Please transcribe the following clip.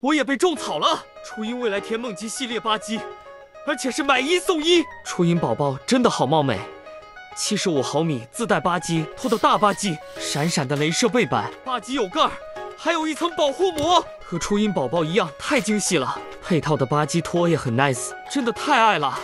我也被种草了！初音未来甜梦机系列吧唧，而且是买一送一。初音宝宝真的好貌美，七十五毫米自带吧唧托的大吧唧，闪闪的镭射背板，吧唧有盖儿，还有一层保护膜。和初音宝宝一样，太惊喜了！配套的吧唧托也很 nice，真的太爱了。